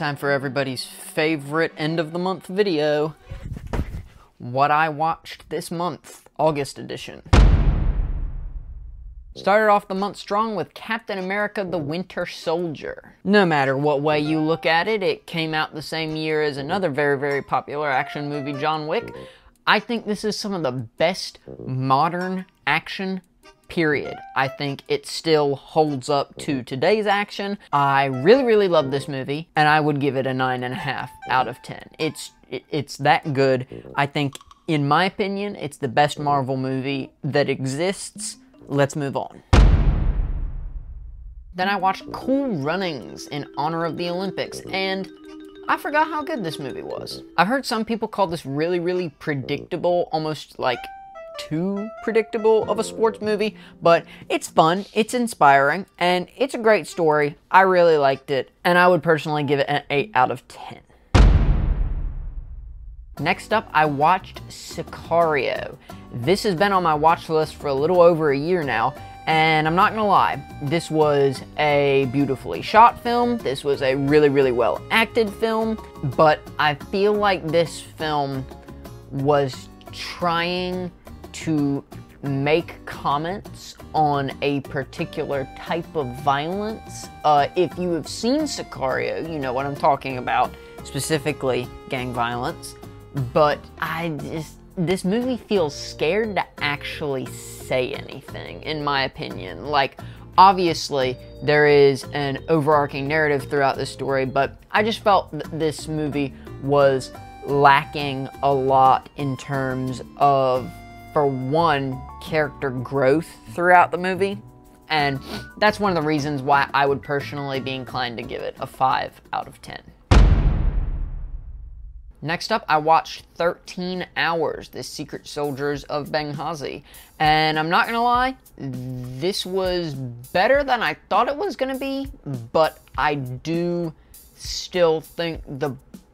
Time for everybody's favorite end of the month video. What I watched this month, August edition. Started off the month strong with Captain America the Winter Soldier. No matter what way you look at it, it came out the same year as another very, very popular action movie, John Wick. I think this is some of the best modern action period. I think it still holds up to today's action. I really, really love this movie, and I would give it a 9.5 out of 10. It's, it's that good. I think, in my opinion, it's the best Marvel movie that exists. Let's move on. Then I watched Cool Runnings in honor of the Olympics, and I forgot how good this movie was. I've heard some people call this really, really predictable, almost like too predictable of a sports movie, but it's fun, it's inspiring, and it's a great story. I really liked it, and I would personally give it an 8 out of 10. Next up, I watched Sicario. This has been on my watch list for a little over a year now, and I'm not gonna lie, this was a beautifully shot film, this was a really, really well acted film, but I feel like this film was trying to make comments on a particular type of violence. Uh, if you have seen Sicario, you know what I'm talking about, specifically gang violence. But I just, this movie feels scared to actually say anything, in my opinion. Like, obviously, there is an overarching narrative throughout the story, but I just felt th this movie was lacking a lot in terms of for one, character growth throughout the movie. And that's one of the reasons why I would personally be inclined to give it a 5 out of 10. Next up, I watched 13 Hours, The Secret Soldiers of Benghazi. And I'm not gonna lie, this was better than I thought it was gonna be, but I do still think the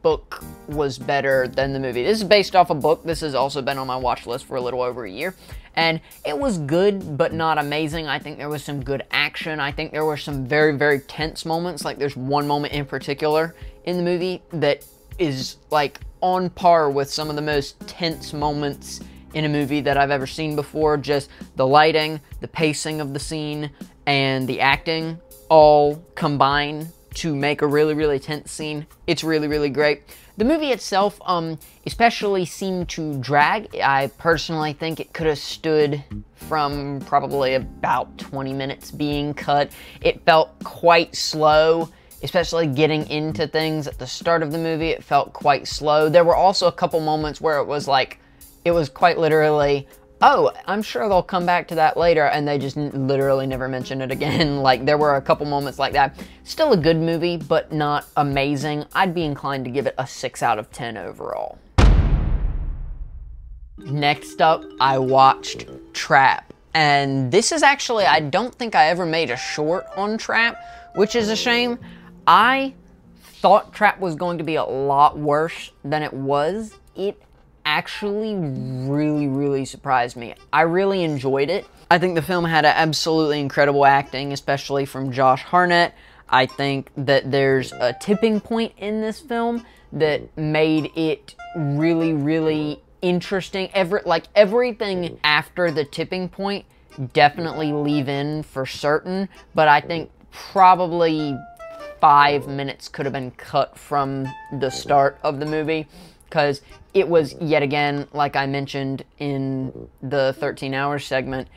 book was better than the movie. This is based off a book. This has also been on my watch list for a little over a year. And it was good, but not amazing. I think there was some good action. I think there were some very, very tense moments. Like there's one moment in particular in the movie that is like on par with some of the most tense moments in a movie that I've ever seen before. Just the lighting, the pacing of the scene, and the acting all combine to make a really, really tense scene. It's really, really great. The movie itself, um, especially seemed to drag. I personally think it could have stood from probably about 20 minutes being cut. It felt quite slow, especially getting into things at the start of the movie. It felt quite slow. There were also a couple moments where it was like, it was quite literally, oh, I'm sure they'll come back to that later, and they just literally never mention it again. like, there were a couple moments like that. Still a good movie, but not amazing. I'd be inclined to give it a 6 out of 10 overall. Next up, I watched Trap. And this is actually, I don't think I ever made a short on Trap, which is a shame. I thought Trap was going to be a lot worse than it was. It actually really, really surprised me. I really enjoyed it. I think the film had absolutely incredible acting, especially from Josh Hartnett. I think that there's a tipping point in this film that made it really, really interesting. Every, like everything after the tipping point, definitely leave in for certain, but I think probably five minutes could have been cut from the start of the movie because it was yet again, like I mentioned in the 13 hours segment,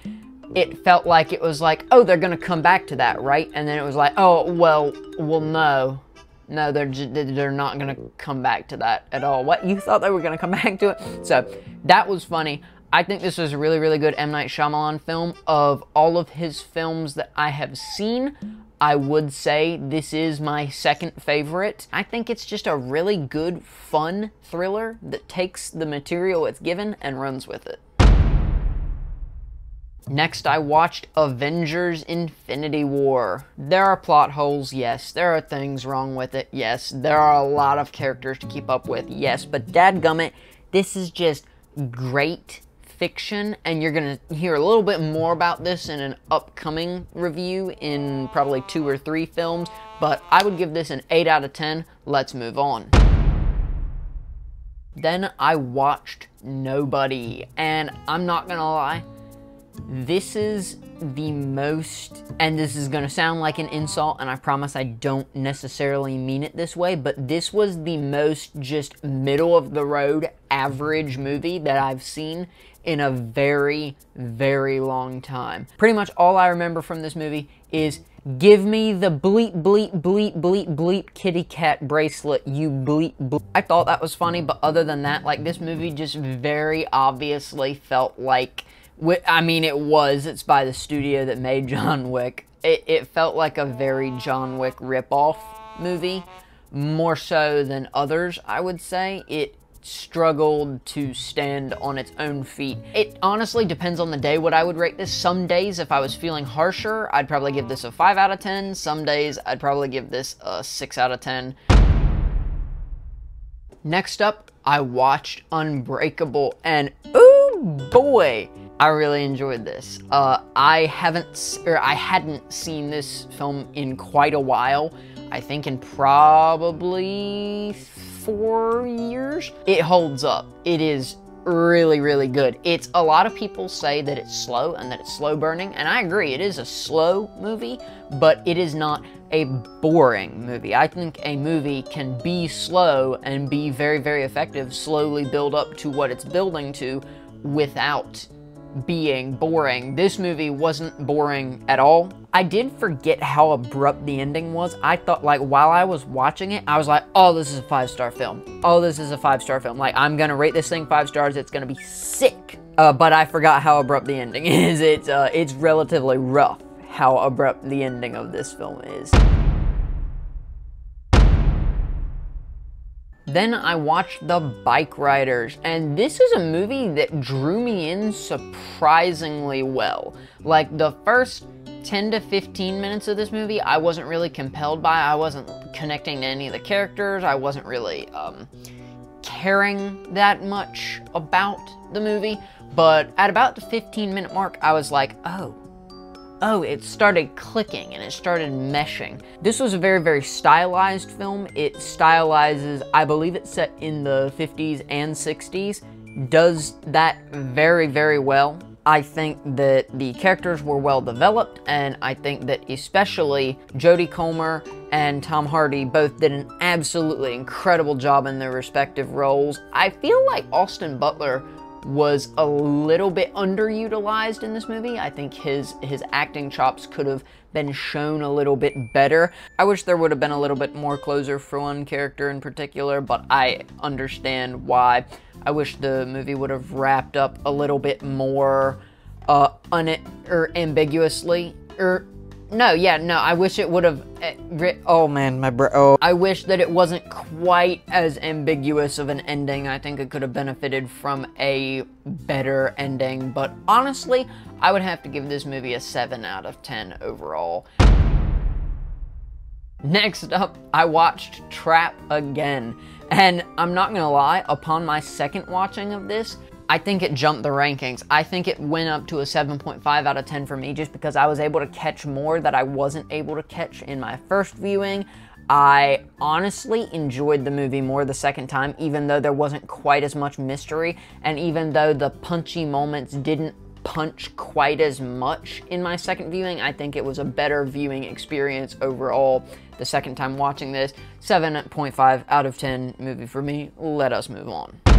it felt like it was like, oh, they're gonna come back to that, right? And then it was like, oh, well, well, no, no, they're they're not gonna come back to that at all. What you thought they were gonna come back to it? So that was funny. I think this was a really, really good M Night Shyamalan film. Of all of his films that I have seen, I would say this is my second favorite. I think it's just a really good, fun thriller that takes the material it's given and runs with it. Next, I watched Avengers Infinity War. There are plot holes, yes. There are things wrong with it, yes. There are a lot of characters to keep up with, yes. But dadgummit, this is just great fiction, and you're gonna hear a little bit more about this in an upcoming review in probably two or three films, but I would give this an 8 out of 10. Let's move on. Then I watched Nobody, and I'm not gonna lie, this is the most, and this is gonna sound like an insult, and I promise I don't necessarily mean it this way, but this was the most just middle of the road average movie that I've seen in a very, very long time. Pretty much all I remember from this movie is Give me the bleep, bleep, bleep, bleep, bleep kitty cat bracelet, you bleep, bleep. I thought that was funny, but other than that, like, this movie just very obviously felt like, I mean, it was, it's by the studio that made John Wick. It, it felt like a very John Wick ripoff movie, more so than others, I would say. It struggled to stand on its own feet. It honestly depends on the day what I would rate this. Some days, if I was feeling harsher, I'd probably give this a 5 out of 10. Some days, I'd probably give this a 6 out of 10. Next up, I watched Unbreakable, and oh boy, I really enjoyed this. Uh, I haven't, or I hadn't seen this film in quite a while. I think in probably four years. It holds up. It is really, really good. It's a lot of people say that it's slow and that it's slow burning, and I agree, it is a slow movie, but it is not a boring movie. I think a movie can be slow and be very, very effective, slowly build up to what it's building to without being boring. This movie wasn't boring at all. I did forget how abrupt the ending was. I thought, like, while I was watching it, I was like, oh, this is a five star film. Oh, this is a five star film. Like, I'm gonna rate this thing five stars. It's gonna be sick. Uh, but I forgot how abrupt the ending is. It's, uh, it's relatively rough how abrupt the ending of this film is. Then I watched The Bikeriders, and this is a movie that drew me in surprisingly well. Like the first 10 to 15 minutes of this movie, I wasn't really compelled by. I wasn't connecting to any of the characters. I wasn't really um, caring that much about the movie. But at about the 15 minute mark, I was like, oh, oh, it started clicking and it started meshing. This was a very, very stylized film. It stylizes, I believe it's set in the 50s and 60s, does that very, very well. I think that the characters were well developed, and I think that especially Jodie Comer and Tom Hardy both did an absolutely incredible job in their respective roles. I feel like Austin Butler was a little bit underutilized in this movie. I think his his acting chops could have been shown a little bit better. I wish there would have been a little bit more closure for one character in particular, but I understand why. I wish the movie would have wrapped up a little bit more uh un or ambiguously or no, yeah, no, I wish it would have. Uh, oh man, my bro. Oh. I wish that it wasn't quite as ambiguous of an ending. I think it could have benefited from a better ending, but honestly, I would have to give this movie a 7 out of 10 overall. Next up, I watched Trap again. And I'm not gonna lie, upon my second watching of this, I think it jumped the rankings. I think it went up to a 7.5 out of 10 for me just because I was able to catch more that I wasn't able to catch in my first viewing. I honestly enjoyed the movie more the second time, even though there wasn't quite as much mystery, and even though the punchy moments didn't punch quite as much in my second viewing. I think it was a better viewing experience overall the second time watching this. 7.5 out of 10 movie for me. Let us move on.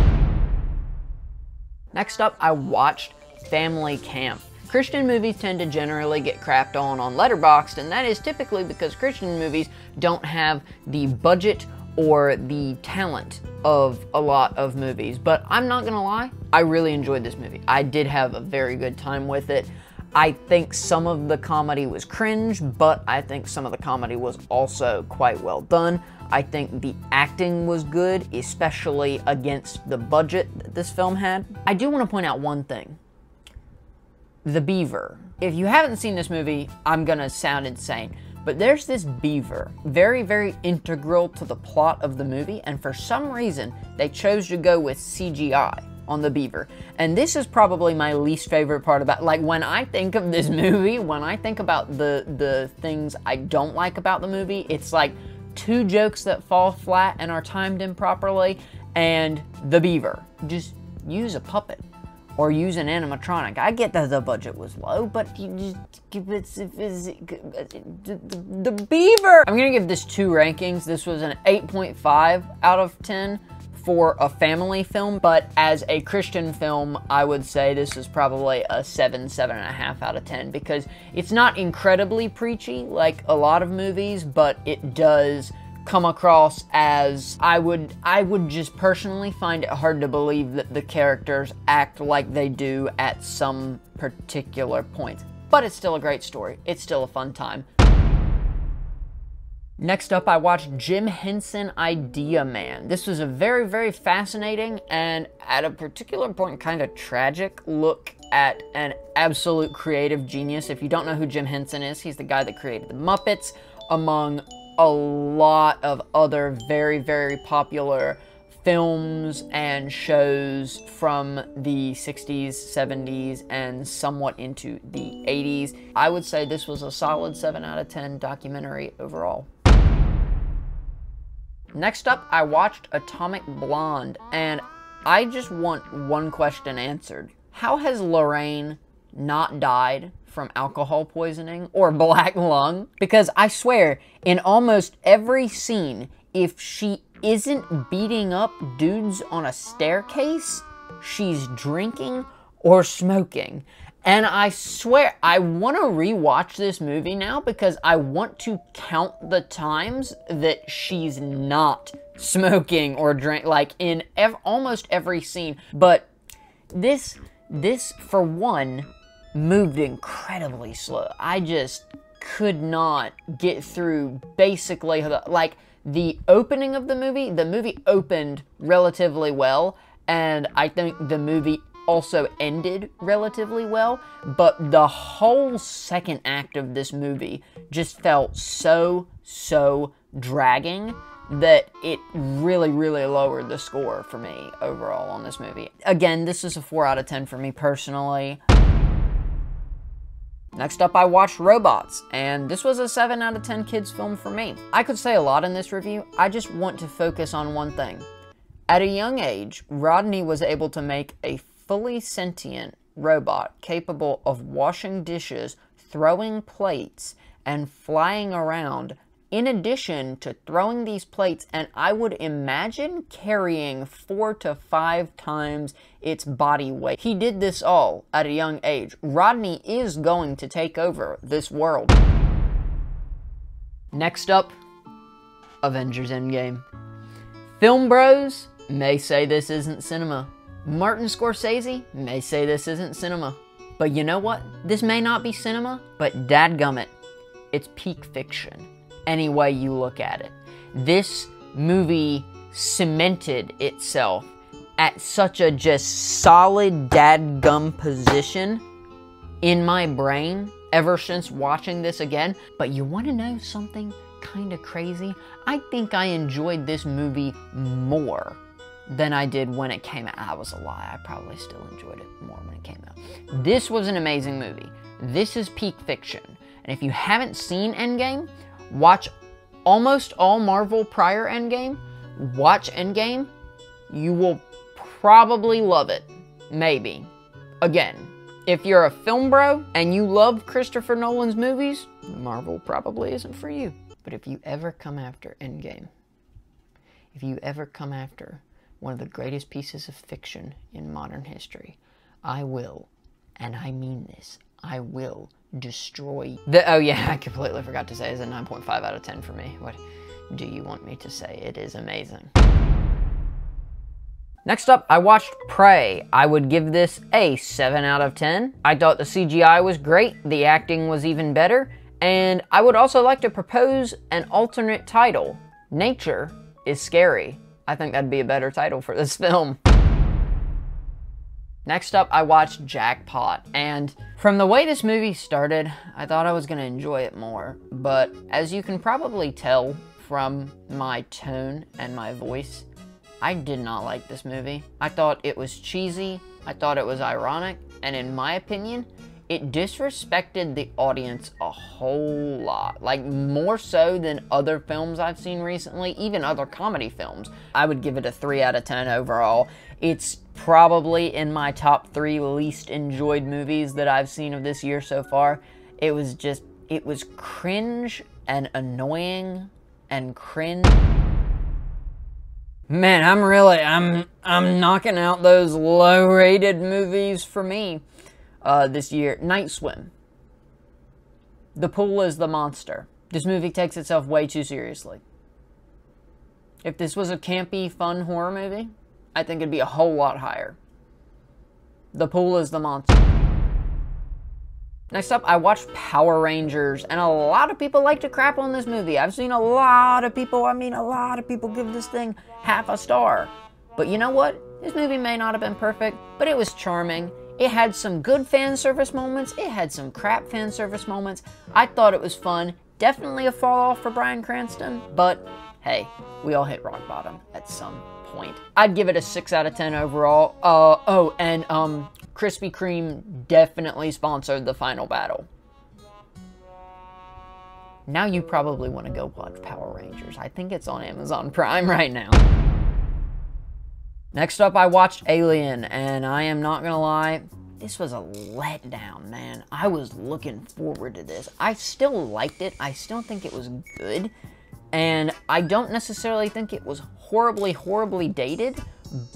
Next up, I watched Family Camp. Christian movies tend to generally get crapped on on Letterboxd, and that is typically because Christian movies don't have the budget or the talent of a lot of movies. But I'm not gonna lie, I really enjoyed this movie. I did have a very good time with it. I think some of the comedy was cringe, but I think some of the comedy was also quite well done. I think the acting was good, especially against the budget that this film had. I do want to point out one thing. The Beaver. If you haven't seen this movie, I'm gonna sound insane, but there's this beaver, very, very integral to the plot of the movie, and for some reason, they chose to go with CGI on the beaver. And this is probably my least favorite part about like when I think of this movie, when I think about the the things I don't like about the movie, it's like two jokes that fall flat and are timed improperly and the beaver. Just use a puppet or use an animatronic. I get that the budget was low, but you just the beaver. I'm gonna give this two rankings. This was an 8.5 out of 10 for a family film, but as a Christian film, I would say this is probably a seven, seven and a half out of 10 because it's not incredibly preachy like a lot of movies, but it does come across as I would I would just personally find it hard to believe that the characters act like they do at some particular points. But it's still a great story. It's still a fun time. Next up, I watched Jim Henson Idea Man. This was a very, very fascinating and at a particular point kind of tragic look at an absolute creative genius. If you don't know who Jim Henson is, he's the guy that created the Muppets, among a lot of other very, very popular films and shows from the 60s, 70s, and somewhat into the 80s. I would say this was a solid 7 out of 10 documentary overall. Next up, I watched Atomic Blonde, and I just want one question answered. How has Lorraine not died from alcohol poisoning or black lung? Because I swear, in almost every scene, if she isn't beating up dudes on a staircase, she's drinking or smoking. And I swear, I want to rewatch this movie now because I want to count the times that she's not smoking or drink, like in ev almost every scene. But this, this for one, moved incredibly slow. I just could not get through basically like the opening of the movie. The movie opened relatively well, and I think the movie also ended relatively well, but the whole second act of this movie just felt so, so dragging that it really, really lowered the score for me overall on this movie. Again, this is a 4 out of 10 for me personally. Next up, I watched Robots, and this was a 7 out of 10 kids film for me. I could say a lot in this review, I just want to focus on one thing. At a young age, Rodney was able to make a fully sentient robot capable of washing dishes, throwing plates, and flying around in addition to throwing these plates, and I would imagine carrying four to five times its body weight. He did this all at a young age. Rodney is going to take over this world. Next up, Avengers Endgame. Film bros may say this isn't cinema. Martin Scorsese may say this isn't cinema. But you know what? This may not be cinema, but dadgummit, it's peak fiction, any way you look at it. This movie cemented itself at such a just solid dadgum position in my brain ever since watching this again. But you want to know something kind of crazy? I think I enjoyed this movie more than I did when it came out. I was a lie. I probably still enjoyed it more when it came out. This was an amazing movie. This is peak fiction. And if you haven't seen Endgame, watch almost all Marvel prior Endgame. Watch Endgame. You will probably love it. Maybe. Again, if you're a film bro and you love Christopher Nolan's movies, Marvel probably isn't for you. But if you ever come after Endgame, if you ever come after one of the greatest pieces of fiction in modern history. I will, and I mean this, I will destroy the oh yeah i completely forgot to say it's a 9.5 out of 10 for me what do you want me to say it is amazing Next up, I watched Prey. I would give this a 7 out of 10. I thought the CGI was great, the acting was even better, and I would also like to propose an alternate title. Nature is scary. I think that'd be a better title for this film. Next up, I watched Jackpot, and from the way this movie started, I thought I was going to enjoy it more. But as you can probably tell from my tone and my voice, I did not like this movie. I thought it was cheesy, I thought it was ironic, and in my opinion, it disrespected the audience a whole lot. Like, more so than other films I've seen recently, even other comedy films. I would give it a 3 out of 10 overall. It's probably in my top three least enjoyed movies that I've seen of this year so far. It was just, it was cringe and annoying and cringe. Man, I'm really, I'm, I'm knocking out those low-rated movies for me uh, this year. Night Swim. The Pool is the Monster. This movie takes itself way too seriously. If this was a campy, fun horror movie, I think it'd be a whole lot higher. The Pool is the Monster. Next up, I watched Power Rangers, and a lot of people like to crap on this movie. I've seen a lot of people, I mean, a lot of people give this thing half a star. But you know what? This movie may not have been perfect, but it was charming. It had some good fan service moments, it had some crap fan service moments. I thought it was fun. Definitely a fall off for Bryan Cranston, but hey, we all hit rock bottom at some point. I'd give it a 6 out of 10 overall. Uh, oh, and um, Krispy Kreme definitely sponsored the final battle. Now you probably want to go watch Power Rangers. I think it's on Amazon Prime right now. Next up, I watched Alien, and I am not gonna lie, this was a letdown, man. I was looking forward to this. I still liked it. I still think it was good. And I don't necessarily think it was horribly, horribly dated,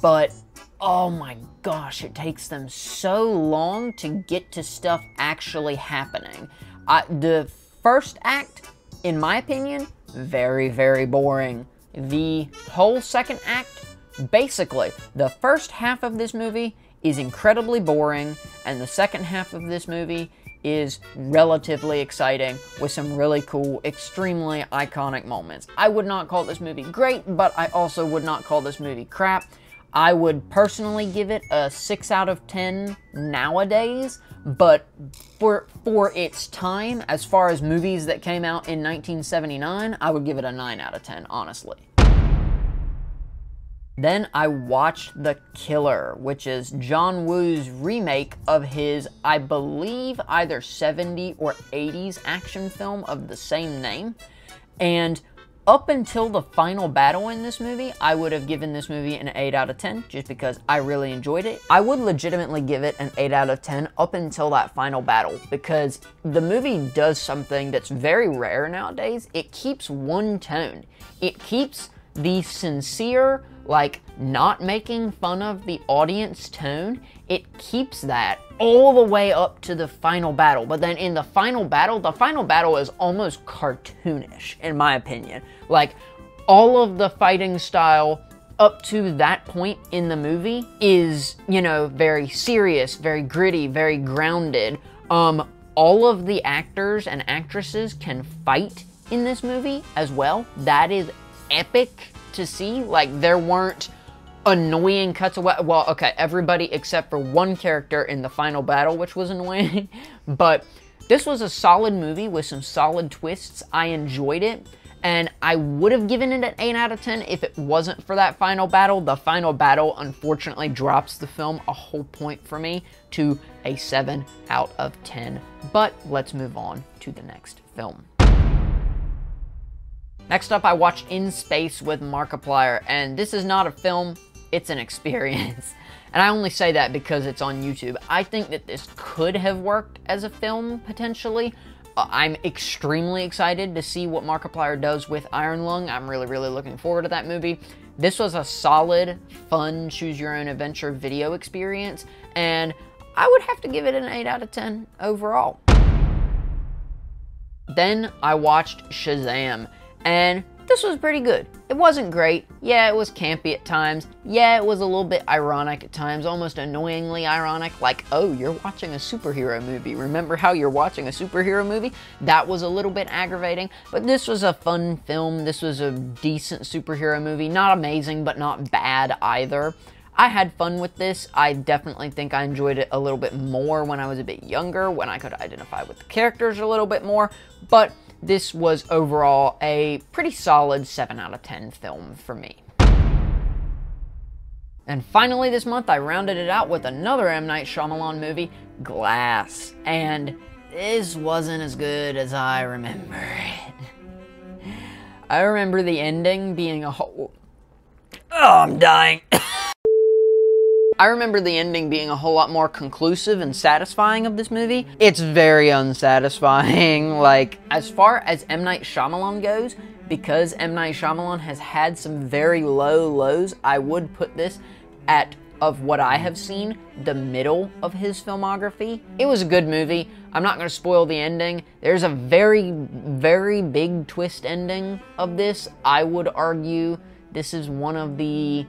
but oh my gosh, it takes them so long to get to stuff actually happening. Uh, the first act, in my opinion, very, very boring. The whole second act, basically, the first half of this movie is incredibly boring, and the second half of this movie is relatively exciting with some really cool, extremely iconic moments. I would not call this movie great, but I also would not call this movie crap. I would personally give it a 6 out of 10 nowadays, but for for its time, as far as movies that came out in 1979, I would give it a 9 out of 10, honestly. Then I watched The Killer, which is John Woo's remake of his, I believe, either 70 or 80s action film of the same name. And up until the final battle in this movie, I would have given this movie an 8 out of 10 just because I really enjoyed it. I would legitimately give it an 8 out of 10 up until that final battle because the movie does something that's very rare nowadays. It keeps one tone. It keeps the sincere, like not making fun of the audience tone, it keeps that all the way up to the final battle. But then in the final battle, the final battle is almost cartoonish, in my opinion. Like all of the fighting style up to that point in the movie is, you know, very serious, very gritty, very grounded. Um, all of the actors and actresses can fight in this movie as well. That is epic to see. Like, there weren't annoying cuts away. Well, okay, everybody except for one character in the final battle, which was annoying. but this was a solid movie with some solid twists. I enjoyed it. And I would have given it an 8 out of 10 if it wasn't for that final battle. The final battle, unfortunately, drops the film a whole point for me to a 7 out of 10. But let's move on to the next film. Next up, I watched In Space with Markiplier, and this is not a film, it's an experience. And I only say that because it's on YouTube. I think that this could have worked as a film, potentially. Uh, I'm extremely excited to see what Markiplier does with Iron Lung. I'm really, really looking forward to that movie. This was a solid, fun, choose your own adventure video experience, and I would have to give it an 8 out of 10 overall. Then I watched Shazam and this was pretty good. It wasn't great. Yeah, it was campy at times. Yeah, it was a little bit ironic at times, almost annoyingly ironic, like, oh, you're watching a superhero movie. Remember how you're watching a superhero movie? That was a little bit aggravating, but this was a fun film. This was a decent superhero movie. Not amazing, but not bad either. I had fun with this. I definitely think I enjoyed it a little bit more when I was a bit younger, when I could identify with the characters a little bit more, but this was overall a pretty solid 7 out of 10 film for me. And finally this month, I rounded it out with another M. Night Shyamalan movie, Glass. And this wasn't as good as I remember it. I remember the ending being a whole... Oh, I'm dying. I remember the ending being a whole lot more conclusive and satisfying of this movie. It's very unsatisfying. Like, as far as M. Night Shyamalan goes, because M. Night Shyamalan has had some very low lows, I would put this at, of what I have seen, the middle of his filmography. It was a good movie. I'm not going to spoil the ending. There's a very, very big twist ending of this. I would argue this is one of the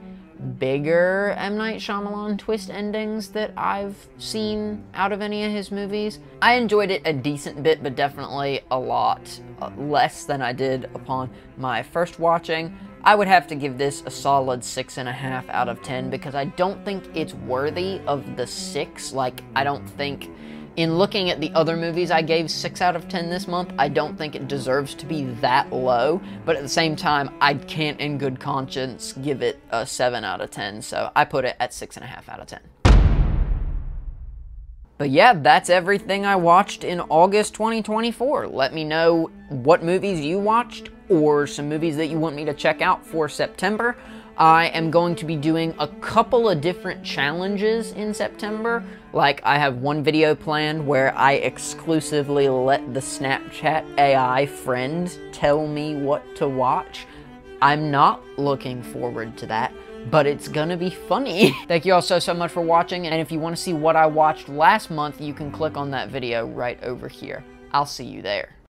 bigger M. Night Shyamalan twist endings that I've seen out of any of his movies. I enjoyed it a decent bit, but definitely a lot uh, less than I did upon my first watching. I would have to give this a solid 6.5 out of 10 because I don't think it's worthy of the 6. Like, I don't think in looking at the other movies I gave 6 out of 10 this month, I don't think it deserves to be that low, but at the same time, I can't in good conscience give it a 7 out of 10, so I put it at 6.5 out of 10. But yeah, that's everything I watched in August 2024. Let me know what movies you watched or some movies that you want me to check out for September. I am going to be doing a couple of different challenges in September. Like, I have one video planned where I exclusively let the Snapchat AI friend tell me what to watch. I'm not looking forward to that, but it's gonna be funny. Thank you all so, so much for watching, and if you wanna see what I watched last month, you can click on that video right over here. I'll see you there.